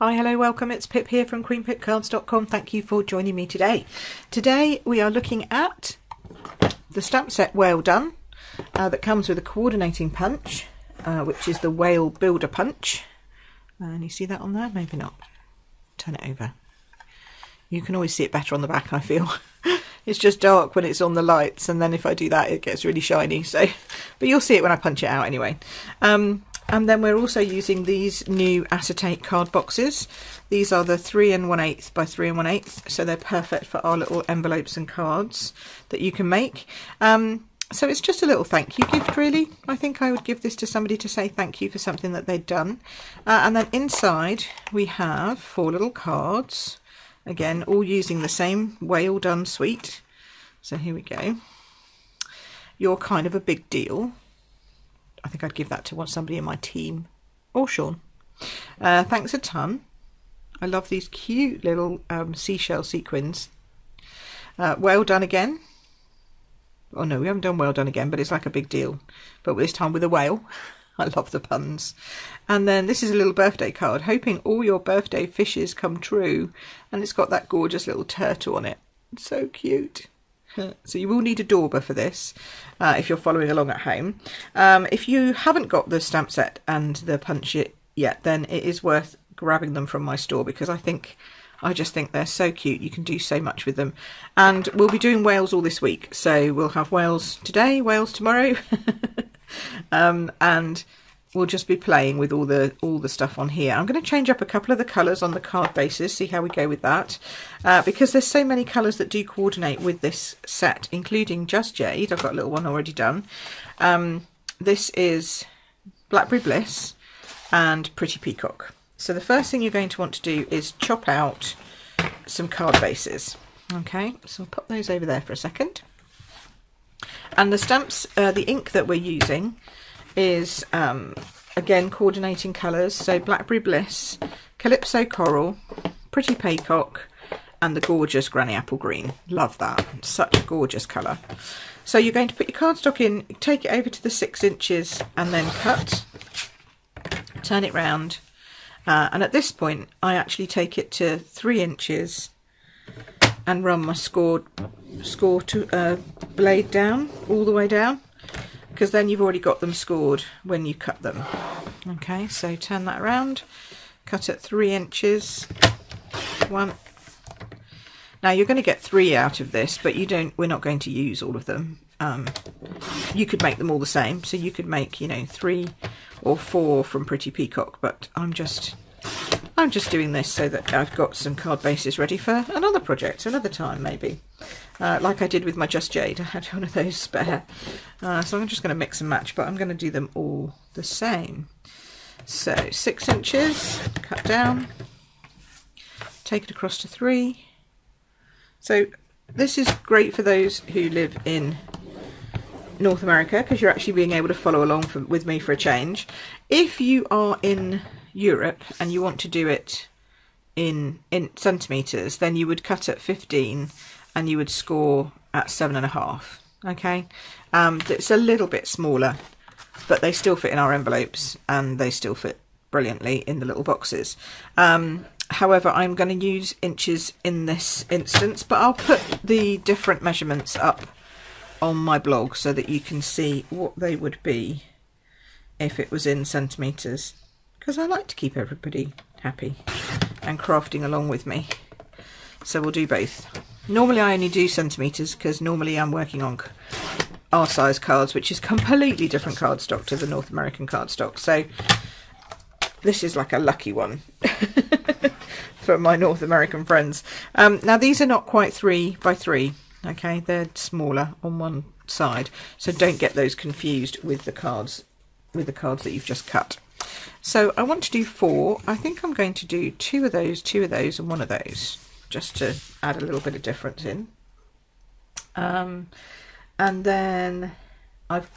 Hi, hello, welcome. It's Pip here from queenpipcards.com. Thank you for joining me today. Today we are looking at the stamp set Whale Done uh, that comes with a coordinating punch, uh, which is the Whale Builder Punch. And you see that on there? Maybe not. Turn it over. You can always see it better on the back, I feel. it's just dark when it's on the lights, and then if I do that, it gets really shiny. So, But you'll see it when I punch it out anyway. Um, and then we're also using these new acetate card boxes. These are the 3 and 1 8 by 3 and 1 8 so they're perfect for our little envelopes and cards that you can make. Um, so it's just a little thank you gift really. I think I would give this to somebody to say thank you for something that they'd done. Uh, and then inside we have four little cards. Again, all using the same Whale Done suite. So here we go. You're kind of a big deal. I think I'd give that to one somebody in my team or Sean. Uh, thanks a ton. I love these cute little um, seashell sequins. Uh, well done again. Oh no, we haven't done well done again, but it's like a big deal. But this time with a whale. I love the puns. And then this is a little birthday card, hoping all your birthday fishes come true. And it's got that gorgeous little turtle on it. so cute. So you will need a dauber for this uh, if you're following along at home. Um, if you haven't got the stamp set and the punch it yet, then it is worth grabbing them from my store because I think I just think they're so cute. You can do so much with them. And we'll be doing whales all this week. So we'll have whales today, whales tomorrow. um, and we'll just be playing with all the all the stuff on here. I'm going to change up a couple of the colours on the card bases, see how we go with that. Uh, because there's so many colours that do coordinate with this set, including Just Jade. I've got a little one already done. Um, this is Blackberry Bliss and Pretty Peacock. So the first thing you're going to want to do is chop out some card bases. Okay, so I'll put those over there for a second. And the stamps, uh, the ink that we're using is um, again coordinating colours. So Blackberry Bliss, Calypso Coral, Pretty Peacock, and the gorgeous Granny Apple Green. Love that. Such a gorgeous colour. So you're going to put your cardstock in, take it over to the six inches and then cut, turn it round. Uh, and at this point, I actually take it to three inches and run my score, score to uh, blade down, all the way down because then you've already got them scored when you cut them. Okay, so turn that around, cut at three inches, one. Now you're going to get three out of this, but you don't. We're not going to use all of them. Um, you could make them all the same, so you could make you know three or four from Pretty Peacock, but I'm just I'm just doing this so that I've got some card bases ready for another project, another time maybe. Uh, like I did with my Just Jade, I had one of those spare. Uh, so I'm just going to mix and match, but I'm going to do them all the same. So six inches, cut down, take it across to three. So this is great for those who live in North America because you're actually being able to follow along for, with me for a change. If you are in Europe and you want to do it in in centimeters, then you would cut at 15 and you would score at seven and a half. Okay, um, it's a little bit smaller, but they still fit in our envelopes and they still fit brilliantly in the little boxes. Um, however, I'm going to use inches in this instance, but I'll put the different measurements up on my blog so that you can see what they would be if it was in centimetres because I like to keep everybody happy and crafting along with me. So we'll do both. Normally I only do centimetres because normally I'm working on our size cards, which is completely different cardstock to the North American cardstock. So this is like a lucky one for my North American friends. Um, now these are not quite three by three, okay? They're smaller on one side, so don't get those confused with the cards with the cards that you've just cut. So I want to do four. I think I'm going to do two of those, two of those, and one of those, just to add a little bit of difference in. Um, and then I've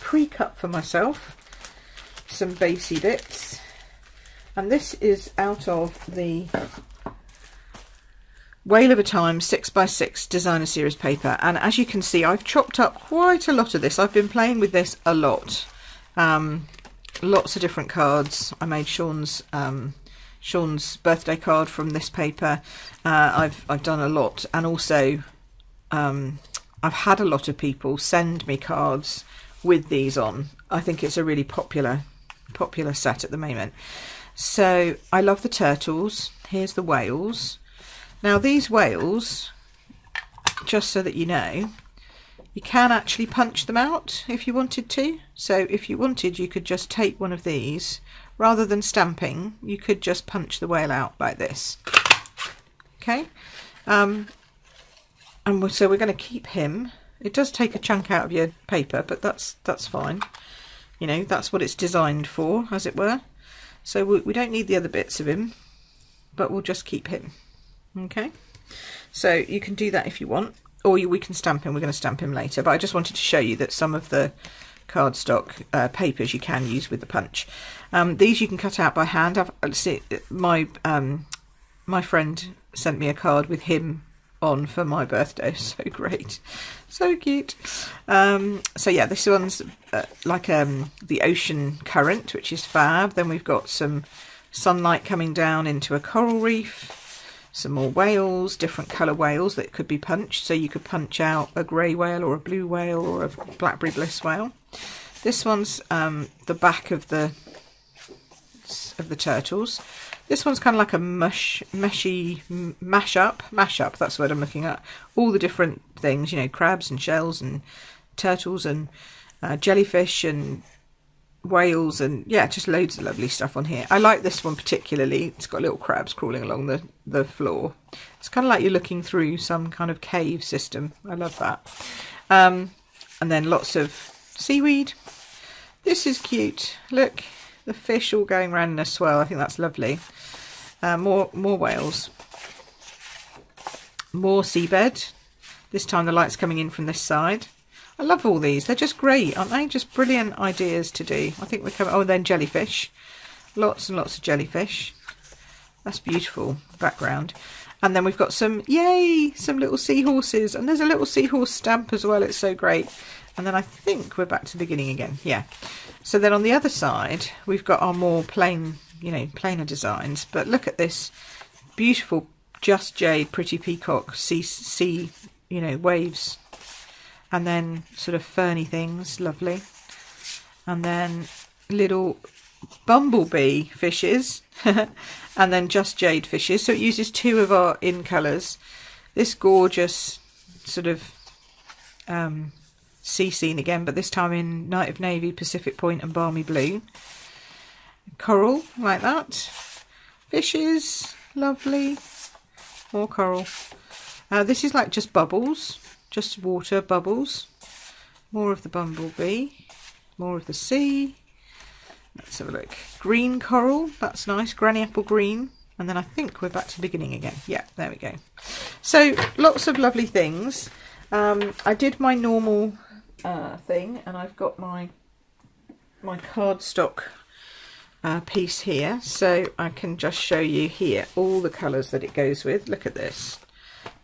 pre-cut for myself some basey bits. And this is out of the Whale of a Time 6x6 designer series paper. And as you can see, I've chopped up quite a lot of this. I've been playing with this a lot. Um, lots of different cards. I made Sean's um, Sean's birthday card from this paper. Uh, I've I've done a lot, and also um, I've had a lot of people send me cards with these on. I think it's a really popular popular set at the moment. So I love the turtles. Here's the whales. Now these whales, just so that you know, you can actually punch them out if you wanted to. So if you wanted, you could just take one of these. Rather than stamping, you could just punch the whale out like this. Okay. Um, and so we're going to keep him. It does take a chunk out of your paper, but that's that's fine. You know, that's what it's designed for, as it were. So we, we don't need the other bits of him, but we'll just keep him. Okay. So you can do that if you want, or you, we can stamp him. We're going to stamp him later, but I just wanted to show you that some of the cardstock uh, papers you can use with the punch. Um, these you can cut out by hand. I've see my um, my friend sent me a card with him on for my birthday. So great, so cute. Um, so yeah, this one's uh, like um, the ocean current, which is fab. Then we've got some sunlight coming down into a coral reef. Some more whales, different colour whales that could be punched. So you could punch out a grey whale or a blue whale or a blackberry bliss whale. This one's um, the back of the of the turtles. This one's kind of like a mush, meshy mash-up. Mash-up, that's the word I'm looking at. All the different things, you know, crabs and shells and turtles and uh, jellyfish and whales and yeah, just loads of lovely stuff on here. I like this one particularly. It's got little crabs crawling along the, the floor. It's kind of like you're looking through some kind of cave system. I love that. Um, and then lots of seaweed. This is cute. Look, the fish all going around in a swell. I think that's lovely. Uh, more, more whales. More seabed. This time the light's coming in from this side. I love all these. They're just great, aren't they? Just brilliant ideas to do. I think we're coming... Oh, then jellyfish. Lots and lots of jellyfish. That's beautiful background. And then we've got some, yay, some little seahorses. And there's a little seahorse stamp as well. It's so great. And then I think we're back to the beginning again. Yeah. So then on the other side, we've got our more plain you know, plainer designs. But look at this beautiful Just Jade Pretty Peacock sea, sea you know, waves. And then sort of ferny things, lovely. And then little bumblebee fishes. and then Just Jade fishes. So it uses two of our in colours. This gorgeous sort of um, sea scene again, but this time in Night of Navy, Pacific Point and Balmy Blue coral like that. Fishes, lovely. More coral. Uh, this is like just bubbles, just water bubbles. More of the bumblebee, more of the sea. Let's have a look. Green coral, that's nice. Granny apple green. And then I think we're back to the beginning again. Yeah, there we go. So lots of lovely things. Um, I did my normal uh, thing and I've got my my cardstock uh, piece here so I can just show you here all the colours that it goes with look at this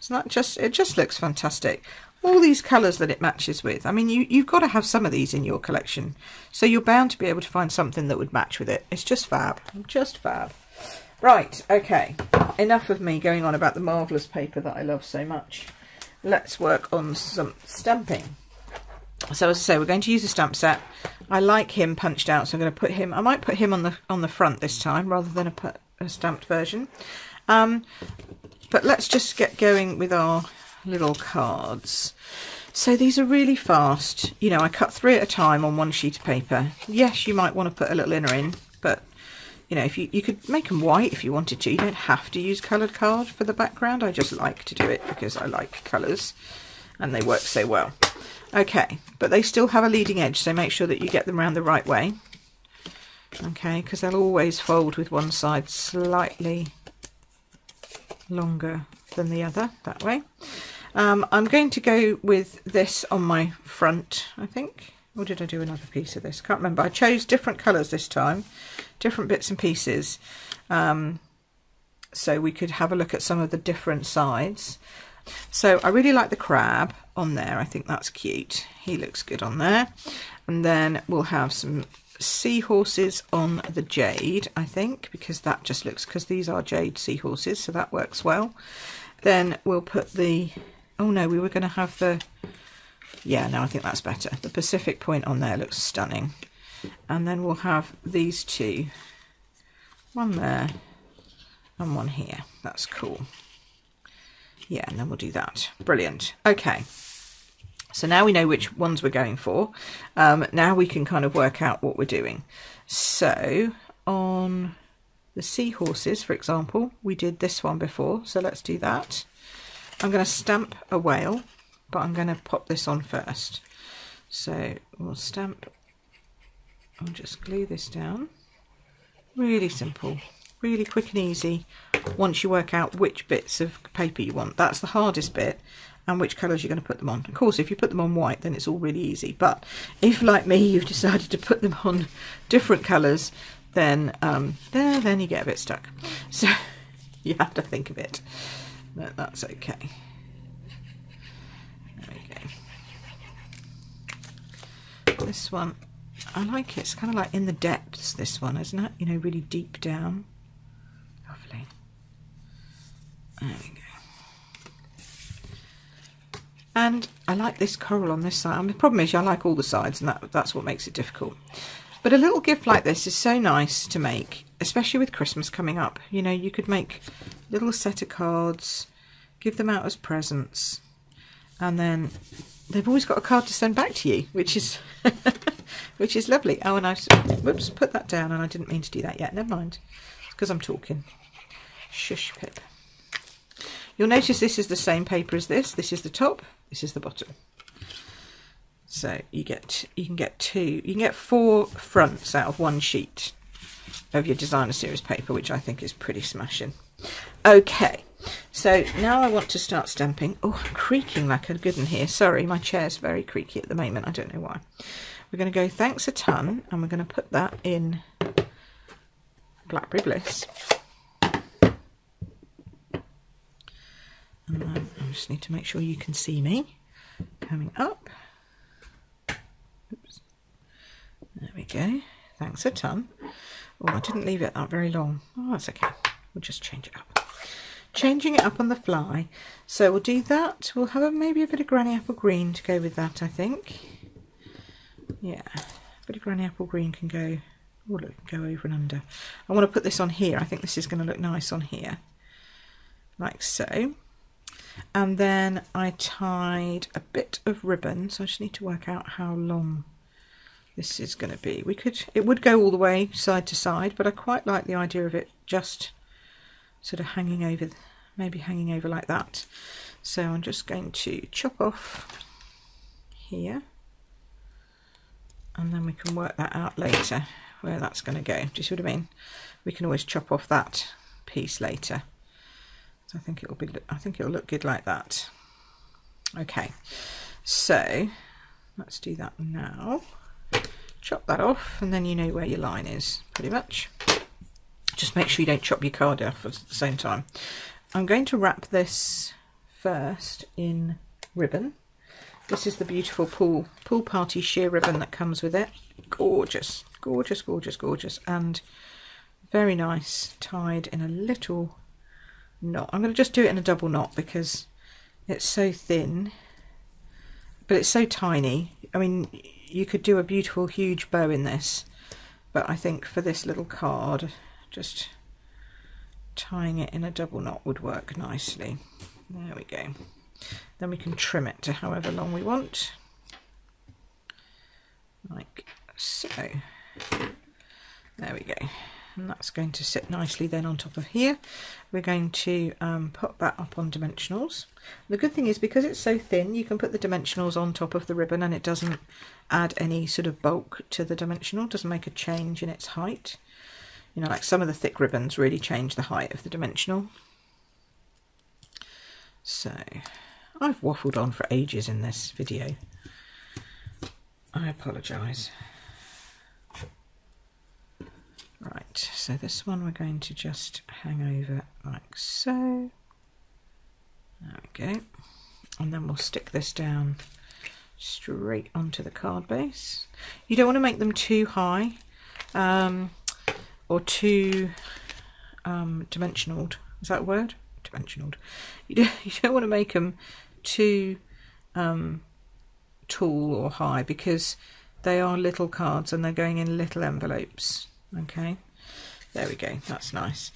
it's not just it just looks fantastic. All these colours that it matches with. I mean you you've got to have some of these in your collection. So you're bound to be able to find something that would match with it. It's just fab. Just fab. Right okay. Enough of me going on about the marvellous paper that I love so much. Let's work on some stamping. So as I say, we're going to use a stamp set. I like him punched out, so I'm going to put him. I might put him on the on the front this time rather than a, a stamped version. Um, but let's just get going with our little cards. So these are really fast. You know, I cut three at a time on one sheet of paper. Yes, you might want to put a little inner in, but you know, if you, you could make them white if you wanted to. You don't have to use coloured card for the background. I just like to do it because I like colours and they work so well. Okay, but they still have a leading edge, so make sure that you get them around the right way. Okay, because they'll always fold with one side slightly longer than the other, that way. Um, I'm going to go with this on my front, I think. Or did I do another piece of this? Can't remember. I chose different colours this time, different bits and pieces. Um, so we could have a look at some of the different sides. So I really like the crab on there. I think that's cute. He looks good on there. And then we'll have some seahorses on the jade, I think, because that just looks, because these are jade seahorses, so that works well. Then we'll put the, oh no, we were going to have the, yeah, no, I think that's better. The Pacific point on there looks stunning. And then we'll have these two, one there and one here. That's cool. Yeah, and then we'll do that. Brilliant. Okay. So now we know which ones we're going for. Um, now we can kind of work out what we're doing. So on the seahorses, for example, we did this one before. So let's do that. I'm going to stamp a whale, but I'm going to pop this on first. So we'll stamp, I'll just glue this down. Really simple really quick and easy once you work out which bits of paper you want. That's the hardest bit and which colours you're going to put them on. Of course, if you put them on white, then it's all really easy. But if, like me, you've decided to put them on different colours, then um, there, then you get a bit stuck. So you have to think of it. But that's okay. There we go. This one, I like it. It's kind of like in the depths, this one, isn't it? You know, really deep down. Lovely. There we go. And I like this coral on this side. I mean, the problem is I like all the sides and that, that's what makes it difficult. But a little gift like this is so nice to make, especially with Christmas coming up. You know, you could make a little set of cards, give them out as presents, and then they've always got a card to send back to you, which is which is lovely. Oh, and I whoops put that down, and I didn't mean to do that yet. Never mind, because I'm talking. Shush, Pip. You'll notice this is the same paper as this. This is the top, this is the bottom. So you get you can get two, you can get four fronts out of one sheet of your designer series paper, which I think is pretty smashing. Okay, so now I want to start stamping. Oh, I'm creaking like a good one here. Sorry, my chair's very creaky at the moment. I don't know why. We're going to go thanks a ton, and we're going to put that in Blackberry Bliss. And just need to make sure you can see me coming up. Oops. There we go. Thanks a ton. Oh, I didn't leave it that very long. Oh, that's okay. We'll just change it up. Changing it up on the fly. So we'll do that. We'll have a, maybe a bit of granny apple green to go with that, I think. Yeah, a bit of granny apple green can go, oh look, go over and under. I want to put this on here. I think this is going to look nice on here. Like so and then I tied a bit of ribbon so I just need to work out how long this is going to be. We could it would go all the way side to side but I quite like the idea of it just sort of hanging over maybe hanging over like that. So I'm just going to chop off here. And then we can work that out later where that's going to go. Do you see what I mean? We can always chop off that piece later I think it'll be I think it'll look good like that. Okay, so let's do that now. Chop that off and then you know where your line is pretty much. Just make sure you don't chop your card off at the same time. I'm going to wrap this first in ribbon. This is the beautiful pool pool party sheer ribbon that comes with it. Gorgeous, gorgeous, gorgeous, gorgeous, and very nice, tied in a little knot. I'm going to just do it in a double knot because it's so thin, but it's so tiny. I mean, you could do a beautiful, huge bow in this, but I think for this little card, just tying it in a double knot would work nicely. There we go. Then we can trim it to however long we want, like so. There we go and that's going to sit nicely then on top of here. We're going to um, put that up on dimensionals. The good thing is because it's so thin you can put the dimensionals on top of the ribbon and it doesn't add any sort of bulk to the dimensional, doesn't make a change in its height. You know, like some of the thick ribbons really change the height of the dimensional. So, I've waffled on for ages in this video. I apologise. Right, so this one we're going to just hang over like so. There we go. And then we'll stick this down straight onto the card base. You don't want to make them too high um, or too um, dimensional. Is that a word? Dimensional. You, do, you don't want to make them too um, tall or high because they are little cards and they're going in little envelopes. Okay, there we go. That's nice.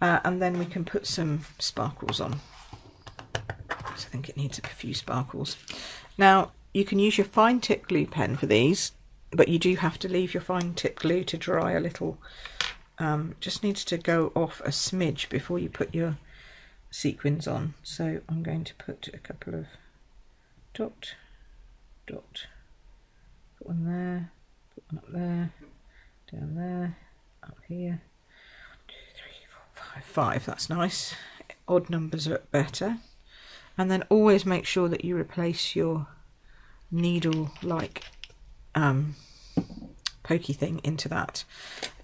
Uh, and then we can put some sparkles on. I think it needs a few sparkles. Now, you can use your fine tip glue pen for these, but you do have to leave your fine tip glue to dry a little. Um, just needs to go off a smidge before you put your sequins on. So I'm going to put a couple of dot, dot, put one there, put one up there, down there, up here, two, three, four, five, five, that's nice. Odd numbers are better. And then always make sure that you replace your needle like um, pokey thing into that.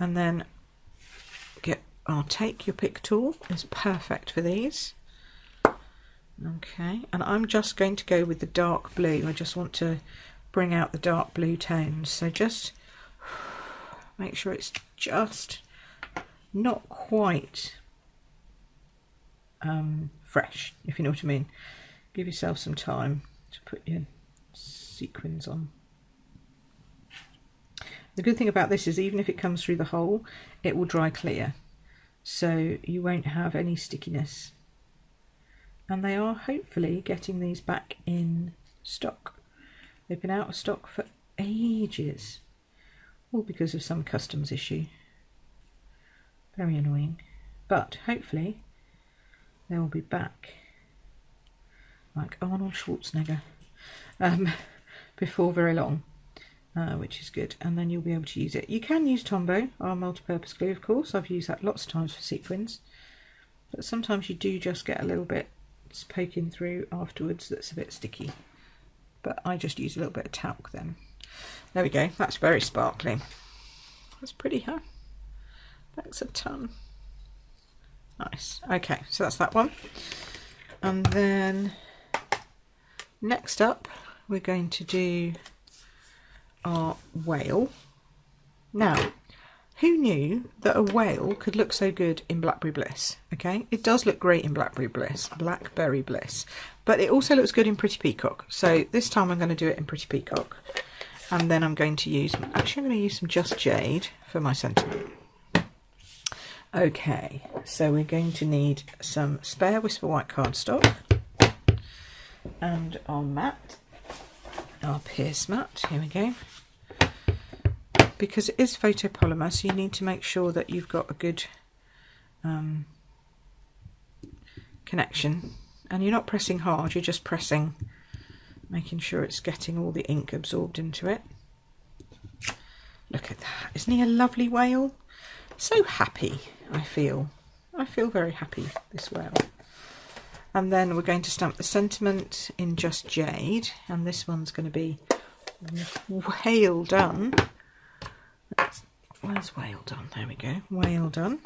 And then get I'll take your pick tool. It's perfect for these. Okay. And I'm just going to go with the dark blue. I just want to bring out the dark blue tones. So just make sure it's just not quite um, fresh if you know what I mean give yourself some time to put your sequins on. The good thing about this is even if it comes through the hole, it will dry clear. So you won't have any stickiness. And they are hopefully getting these back in stock. They've been out of stock for ages. All because of some customs issue. Very annoying. But hopefully they will be back like Arnold Schwarzenegger. Um, before very long, uh, which is good. And then you'll be able to use it. You can use Tombow, our multi-purpose glue, of course. I've used that lots of times for sequins. But sometimes you do just get a little bit poking through afterwards that's a bit sticky. But I just use a little bit of talc then. There we go. That's very sparkly. That's pretty, huh? Thanks a ton. Nice. Okay, so that's that one. And then next up, we're going to do our whale. Now, who knew that a whale could look so good in Blackberry Bliss? Okay, it does look great in Blackberry Bliss, Blackberry Bliss, but it also looks good in Pretty Peacock. So this time I'm going to do it in Pretty Peacock. And then I'm going to use, actually I'm going to use some Just Jade for my sentiment. Okay, so we're going to need some spare Whisper White cardstock and our mat our Pierce mat. Here we go. Because it is photopolymer, so you need to make sure that you've got a good um, connection. And you're not pressing hard, you're just pressing, making sure it's getting all the ink absorbed into it. Look at that. Isn't he a lovely whale? So happy, I feel. I feel very happy, this whale. And then we're going to stamp the sentiment in Just Jade. And this one's going to be Whale Done. Where's Whale Done? There we go. Whale Done.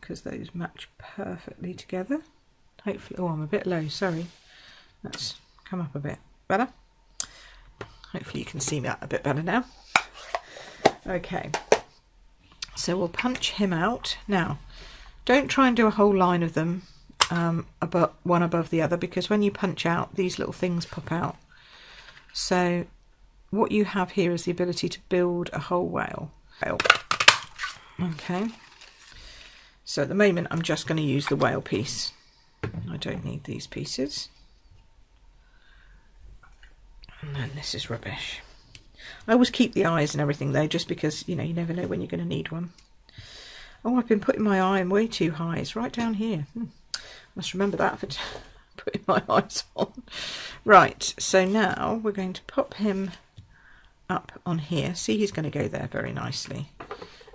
Because those match perfectly together. Hopefully, oh, I'm a bit low, sorry. Let's come up a bit. Better? Hopefully you can see that a bit better now. Okay, so we'll punch him out. Now, don't try and do a whole line of them um, above, one above the other because when you punch out, these little things pop out. So what you have here is the ability to build a whole whale. Okay. So at the moment, I'm just going to use the whale piece. I don't need these pieces. And this is rubbish. I always keep the eyes and everything though, just because, you know, you never know when you're going to need one. Oh, I've been putting my eye in way too high. It's right down here. Hmm. Must remember that for putting my eyes on. Right, so now we're going to pop him up on here. See, he's going to go there very nicely.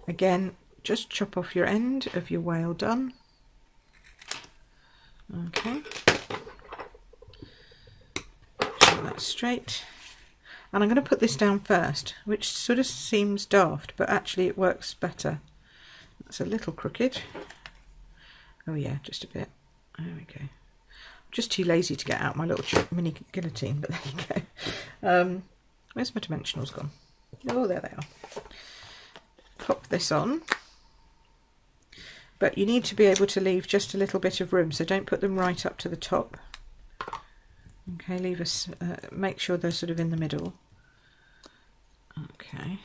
Again, just chop off your end of your whale done. Okay. Show that straight. And I'm going to put this down first, which sort of seems daft, but actually it works better. It's a little crooked. Oh yeah, just a bit. There we go. I'm just too lazy to get out my little mini guillotine, but there you go. Um, where's my dimensionals gone? Oh, there they are. Pop this on. But you need to be able to leave just a little bit of room, so don't put them right up to the top. Okay, leave us, uh, make sure they're sort of in the middle. Okay,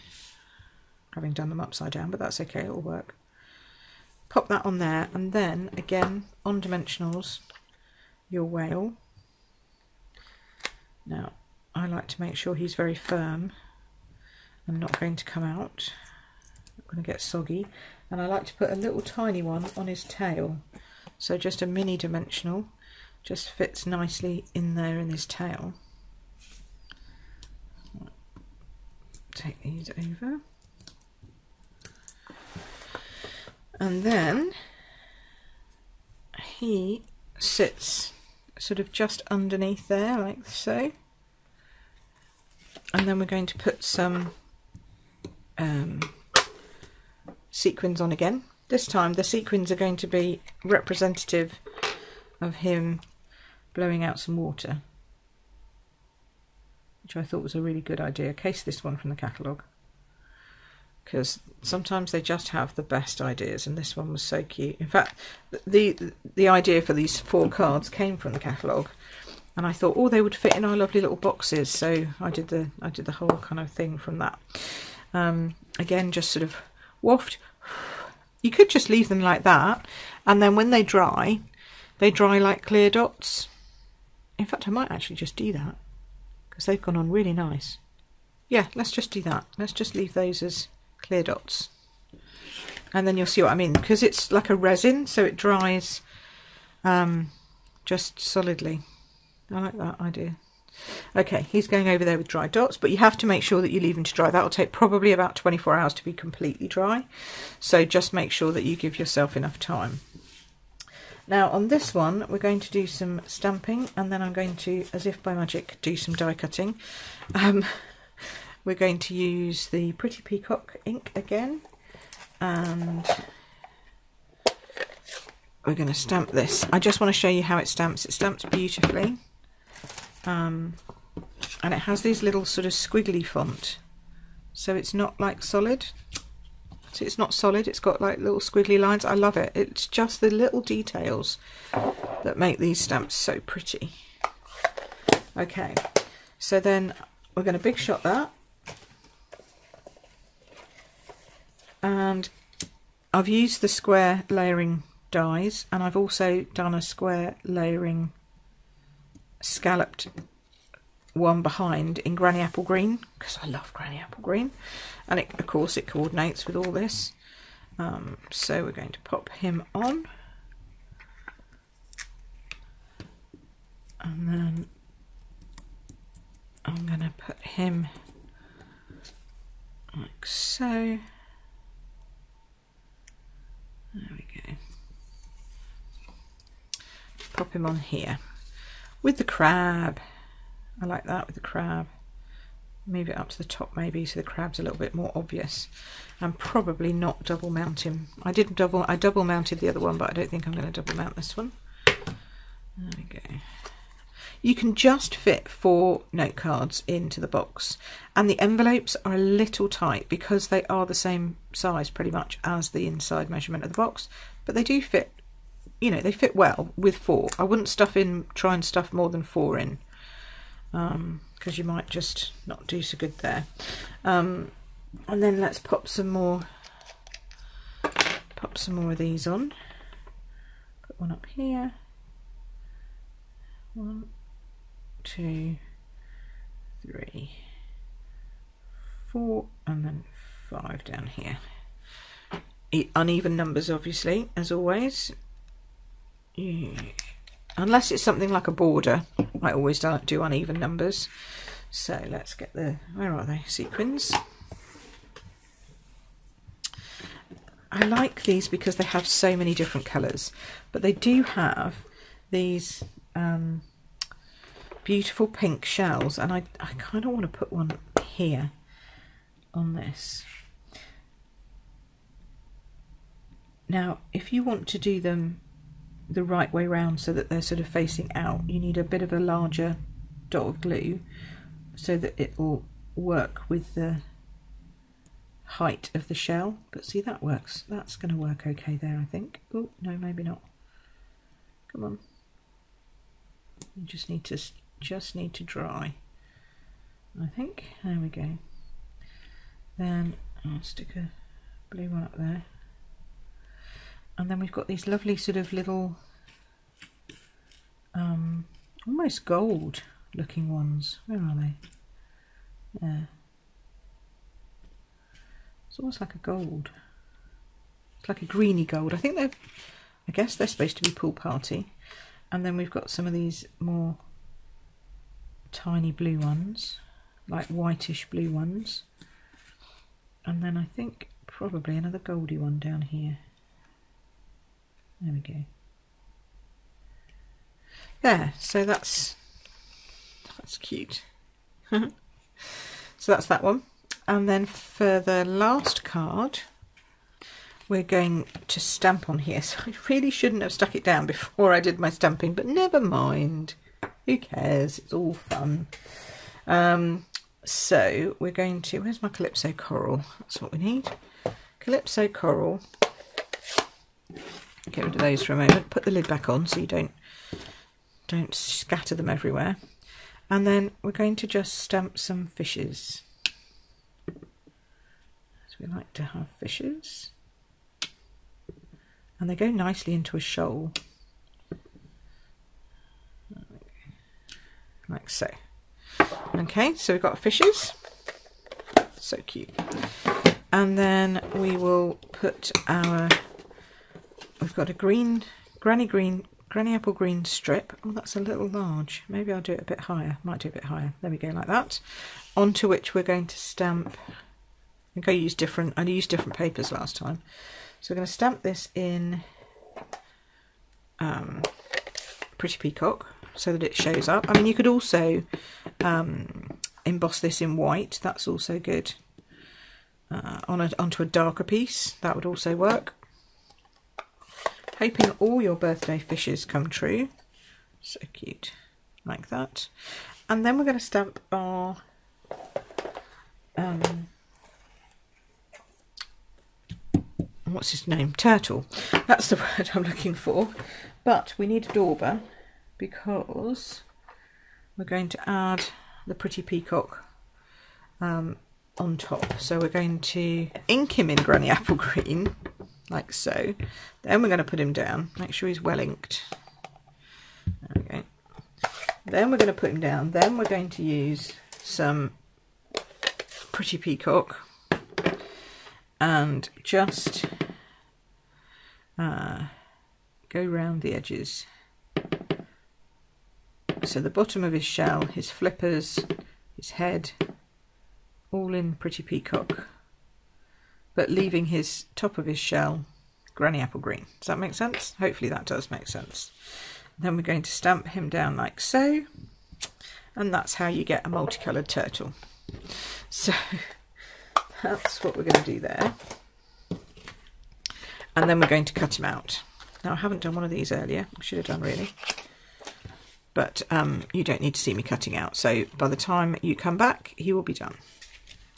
having done them upside down, but that's okay, it'll work. Pop that on there, and then again on dimensionals, your whale. Now, I like to make sure he's very firm and not going to come out. Not going to get soggy. And I like to put a little tiny one on his tail. So just a mini dimensional just fits nicely in there in his tail. Take these over. And then he sits sort of just underneath there like so and then we're going to put some um, sequins on again this time the sequins are going to be representative of him blowing out some water which I thought was a really good idea. Case this one from the catalogue because sometimes they just have the best ideas and this one was so cute. In fact the the idea for these four cards came from the catalogue and I thought oh they would fit in our lovely little boxes. So I did the I did the whole kind of thing from that. Um, again just sort of waft. You could just leave them like that and then when they dry they dry like clear dots in fact I might actually just do that because they've gone on really nice. Yeah let's just do that. Let's just leave those as clear dots. And then you'll see what I mean because it's like a resin so it dries um, just solidly. I like that idea. Okay he's going over there with dry dots but you have to make sure that you leave him to dry. That will take probably about 24 hours to be completely dry. So just make sure that you give yourself enough time now on this one we're going to do some stamping and then I'm going to as if by magic do some die cutting um, we're going to use the Pretty Peacock ink again and we're going to stamp this. I just want to show you how it stamps. It stamps beautifully um, and it has these little sort of squiggly font so it's not like solid. So it's not solid, it's got like little squiggly lines. I love it. It's just the little details that make these stamps so pretty. Okay, so then we're going to big shot that and I've used the square layering dies and I've also done a square layering scalloped one behind in Granny Apple Green because I love Granny Apple Green and it, of course it coordinates with all this um, so we're going to pop him on and then I'm going to put him like so there we go. Pop him on here. With the crab. I like that with the crab. Move it up to the top maybe so the crab's a little bit more obvious. And probably not double mount him. I did double I double mounted the other one but I don't think I'm going to double mount this one. There we go you can just fit four note cards into the box and the envelopes are a little tight because they are the same size pretty much as the inside measurement of the box but they do fit you know they fit well with four I wouldn't stuff in try and stuff more than four in because um, you might just not do so good there um, and then let's pop some more pop some more of these on put one up here one two, three, four, and then five down here. Uneven numbers, obviously, as always. Yeah. Unless it's something like a border, I always do uneven numbers. So let's get the, where are they, sequins. I like these because they have so many different colours, but they do have these um, beautiful pink shells and I, I kind of want to put one here on this. Now if you want to do them the right way round so that they're sort of facing out you need a bit of a larger dot of glue so that it will work with the height of the shell. But see, that works. That's going to work okay there, I think. Oh, no, maybe not. Come on. You just need to just need to dry. I think. There we go. Then I'll stick a blue one up there. And then we've got these lovely sort of little um, almost gold looking ones. Where are they? There. It's almost like a gold. It's like a greeny gold. I think they're, I guess they're supposed to be pool party. And then we've got some of these more tiny blue ones, like whitish blue ones. And then I think probably another goldy one down here. There we go. There, so that's that's cute. so that's that one. And then for the last card, we're going to stamp on here. So I really shouldn't have stuck it down before I did my stamping, but never mind. Who cares? It's all fun. Um, so we're going to, where's my Calypso Coral? That's what we need. Calypso Coral. Get rid of those for a moment. Put the lid back on so you don't don't scatter them everywhere. And then we're going to just stamp some fishes. So we like to have fishes. And they go nicely into a shoal. Like so. Okay, so we've got fishes. So cute. And then we will put our, we've got a green, granny green Granny Apple Green strip. Oh, that's a little large. Maybe I'll do it a bit higher. Might do a bit higher. There we go, like that. Onto which we're going to stamp. I think I used different. I used different papers last time, so we're going to stamp this in um, Pretty Peacock so that it shows up. I mean, you could also um, emboss this in white. That's also good. Uh, on a, onto a darker piece, that would also work hoping all your birthday fishes come true. So cute, like that. And then we're going to stamp our um, what's his name? Turtle. That's the word I'm looking for. But we need a dauber because we're going to add the pretty peacock um, on top. So we're going to ink him in Granny Apple Green like so. Then we're going to put him down, make sure he's well inked. Okay. Then we're going to put him down. Then we're going to use some Pretty Peacock and just uh, go round the edges. So the bottom of his shell, his flippers, his head, all in Pretty Peacock but leaving his top of his shell granny apple green. Does that make sense? Hopefully that does make sense. Then we're going to stamp him down like so, and that's how you get a multicoloured turtle. So that's what we're going to do there. And then we're going to cut him out. Now I haven't done one of these earlier, I should have done really. But um, you don't need to see me cutting out. So by the time you come back, he will be done.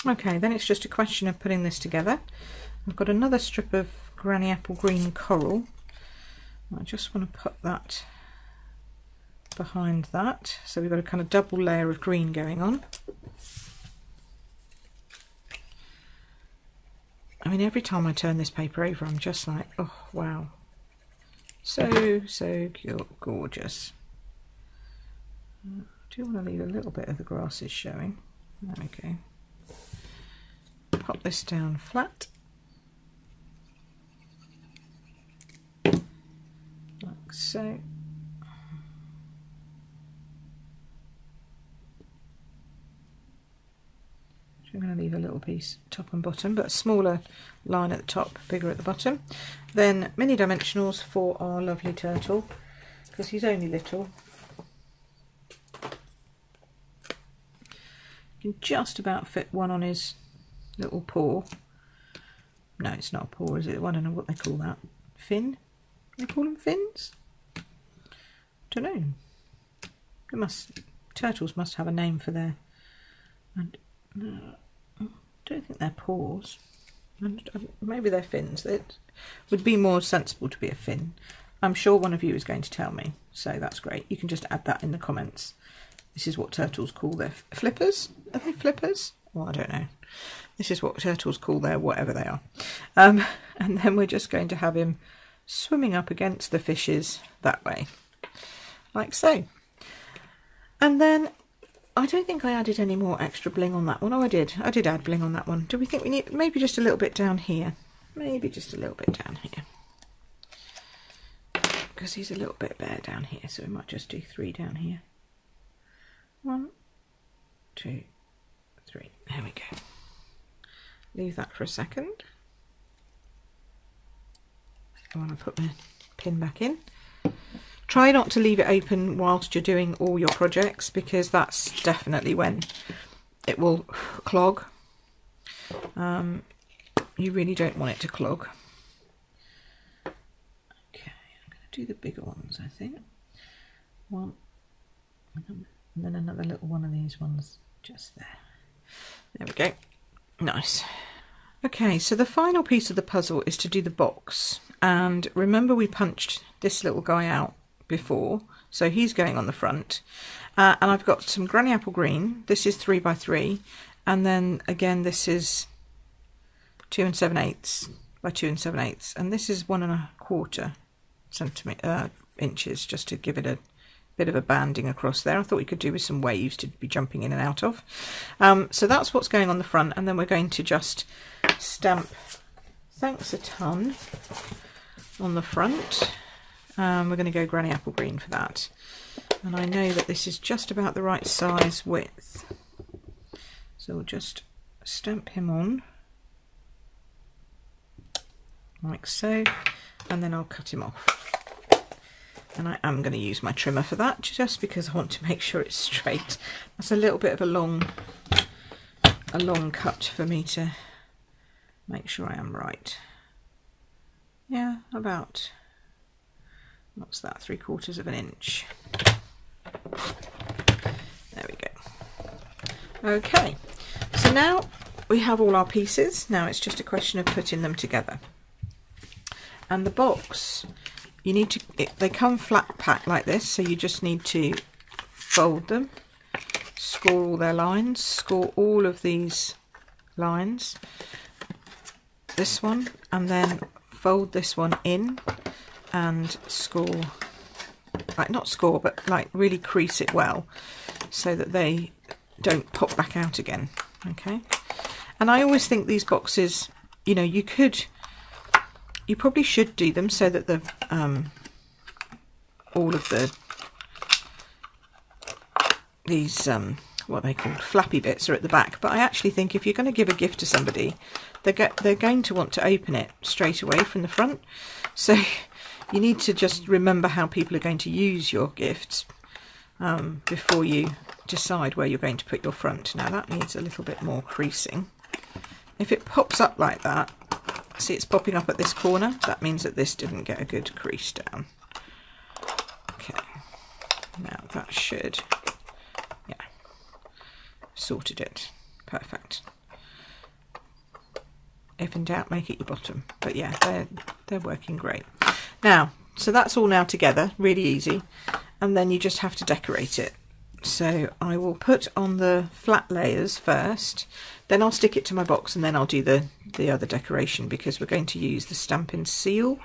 Okay, then it's just a question of putting this together. I've got another strip of Granny Apple Green Coral. I just want to put that behind that. So we've got a kind of double layer of green going on. I mean, every time I turn this paper over, I'm just like, oh, wow. So, so gorgeous. I do want to leave a little bit of the grasses showing. There we go pop this down flat. Like so. I'm going to leave a little piece top and bottom, but a smaller line at the top, bigger at the bottom. Then mini dimensionals for our lovely turtle, because he's only little. You can just about fit one on his little paw. No, it's not a paw, is it? I don't know what they call that. Fin? They call them fins? Don't know. It must. Turtles must have a name for their. And uh, I don't think they're paws. And uh, maybe they're fins. It would be more sensible to be a fin. I'm sure one of you is going to tell me, so that's great. You can just add that in the comments. This is what turtles call their flippers. Are they flippers? Well, I don't know. This is what turtles call their whatever they are. Um, and then we're just going to have him swimming up against the fishes that way, like so. And then I don't think I added any more extra bling on that one. Oh, I did. I did add bling on that one. Do we think we need maybe just a little bit down here? Maybe just a little bit down here. Because he's a little bit bare down here, so we might just do three down here. One, two, three. There we go. Leave that for a second. I want to put my pin back in. Try not to leave it open whilst you're doing all your projects because that's definitely when it will clog. Um, you really don't want it to clog. Okay, I'm going to do the bigger ones, I think. One, and then another little one of these ones just there. There we go. Nice. Okay, so the final piece of the puzzle is to do the box. And remember we punched this little guy out before, so he's going on the front. Uh, and I've got some Granny Apple Green. This is 3 by 3 and then again this is 2 and 7 eighths by 2 and 7 eighths. And this is one and a quarter centimetre uh, inches, just to give it a bit of a banding across there. I thought we could do with some waves to be jumping in and out of. Um, so that's what's going on the front, and then we're going to just stamp thanks a ton on the front. Um, we're going to go granny apple green for that. And I know that this is just about the right size width. So we'll just stamp him on like so and then I'll cut him off and I am going to use my trimmer for that just because I want to make sure it's straight that's a little bit of a long a long cut for me to make sure I am right yeah about what's that, three quarters of an inch. There we go. Okay, so now we have all our pieces. Now it's just a question of putting them together. And the box, you need to, they come flat packed like this, so you just need to fold them, score all their lines, score all of these lines, this one, and then fold this one in and score, like not score, but like really crease it well so that they don't pop back out again. Okay. And I always think these boxes, you know, you could, you probably should do them so that the, um, all of the, these, um, what they called flappy bits are at the back. But I actually think if you're going to give a gift to somebody, they're, they're going to want to open it straight away from the front. So you need to just remember how people are going to use your gifts um, before you decide where you're going to put your front. Now that needs a little bit more creasing. If it pops up like that, see it's popping up at this corner, that means that this didn't get a good crease down. Okay, now that should, yeah, sorted it. Perfect. If in doubt, make it your bottom. But yeah, they're, they're working great. Now, so that's all now together, really easy. And then you just have to decorate it. So I will put on the flat layers first, then I'll stick it to my box and then I'll do the, the other decoration because we're going to use the Stampin' Seal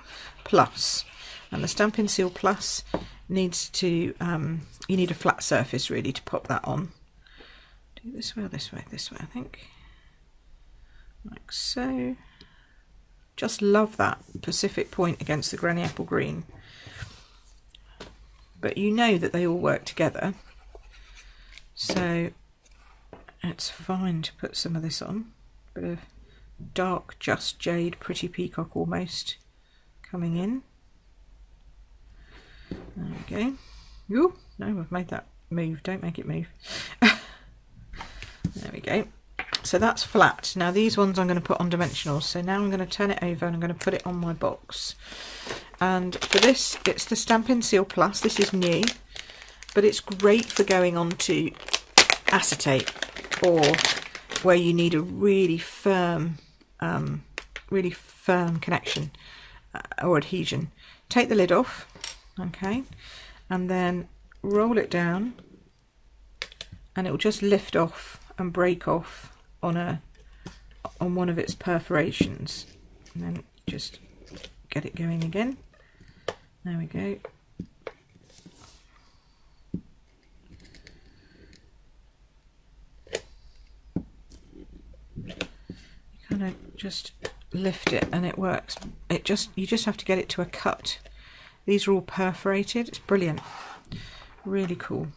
Plus. And the Stampin' Seal Plus needs to, um, you need a flat surface really to pop that on. Do this way this way? This way I think. Like so. Just love that Pacific point against the Granny Apple Green. But you know that they all work together. So it's fine to put some of this on. Bit of dark just jade, pretty peacock almost coming in. There we go. Ooh, no, I've made that move. Don't make it move. there we go. So that's flat. Now these ones I'm going to put on dimensionals. So now I'm going to turn it over and I'm going to put it on my box. And for this, it's the Stampin' Seal Plus. This is new, but it's great for going on to acetate or where you need a really firm um, really firm connection uh, or adhesion. Take the lid off, okay, and then roll it down and it will just lift off and break off on a on one of its perforations. And then just get it going again. There we go kind of just lift it and it works. It just you just have to get it to a cut. These are all perforated. It's brilliant. Really cool.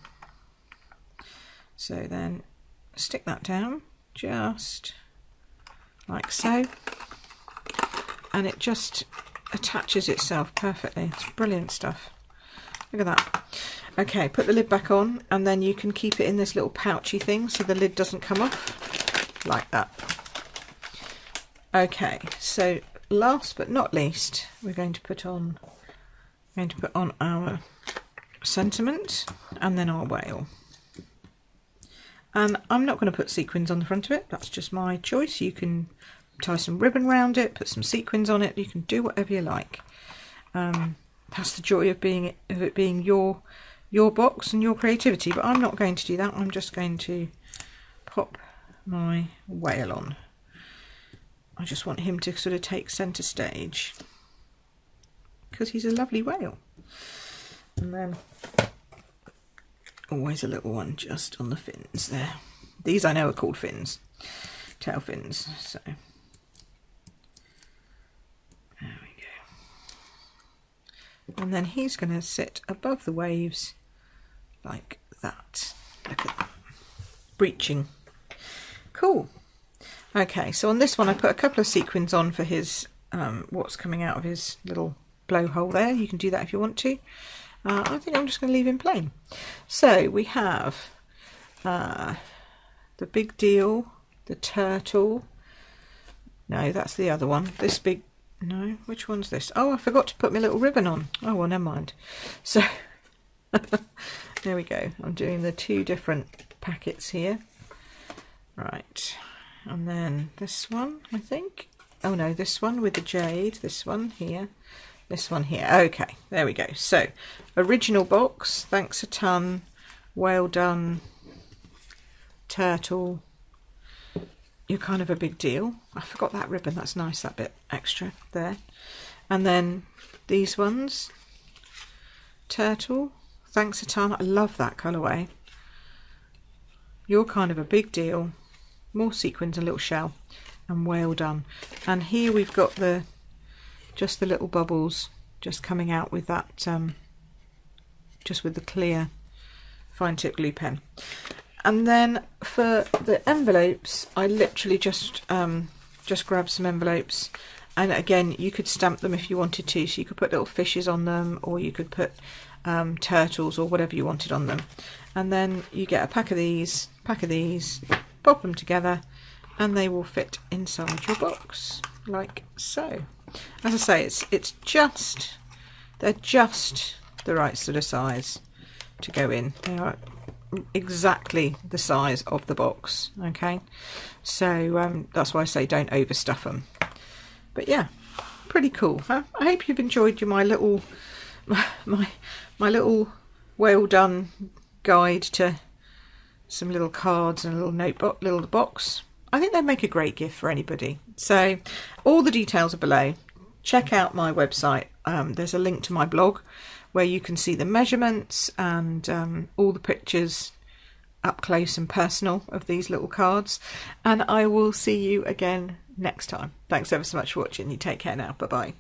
So then stick that down just like so. And it just attaches itself perfectly. It's brilliant stuff. Look at that. Okay put the lid back on and then you can keep it in this little pouchy thing so the lid doesn't come off like that okay so last but not least we're going to put on going to put on our sentiment and then our whale and I'm not going to put sequins on the front of it, that's just my choice. You can tie some ribbon around it, put some sequins on it, you can do whatever you like. Um, that's the joy of being of it being your your box and your creativity, but I'm not going to do that. I'm just going to pop my whale on. I just want him to sort of take centre stage because he's a lovely whale. And then always a little one just on the fins there. These I know are called fins, tail fins. So there we go. And then he's going to sit above the waves like that. Look at that. Breaching. Cool. Okay, so on this one I put a couple of sequins on for his um, what's coming out of his little blowhole there. You can do that if you want to. Uh, I think I'm just going to leave him plain. So we have uh, the big deal, the turtle. No, that's the other one. This big, no, which one's this? Oh, I forgot to put my little ribbon on. Oh, well, never mind. So there we go. I'm doing the two different packets here. Right, and then this one, I think. Oh no, this one with the jade, this one here this one here. Okay, there we go. So, original box, thanks a ton, well done, turtle. You're kind of a big deal. I forgot that ribbon, that's nice, that bit extra there. And then these ones, turtle, thanks a ton. I love that colourway. You're kind of a big deal. More sequins, a little shell, and well done. And here we've got the just the little bubbles just coming out with that um, just with the clear fine tip glue pen. And then for the envelopes I literally just um, just grabbed some envelopes. And again you could stamp them if you wanted to. So you could put little fishes on them or you could put um, turtles or whatever you wanted on them. And then you get a pack of these pack of these pop them together and they will fit inside your box like so as I say, it's it's just they're just the right sort of size to go in. They are exactly the size of the box. Okay, so um, that's why I say don't overstuff them. But yeah, pretty cool. Huh? I hope you've enjoyed my little my my, my little well done guide to some little cards and a little notebook, little box. I think they'd make a great gift for anybody. So all the details are below. Check out my website. Um, there's a link to my blog where you can see the measurements and um, all the pictures up close and personal of these little cards. And I will see you again next time. Thanks ever so much for watching. You take care now. Bye bye.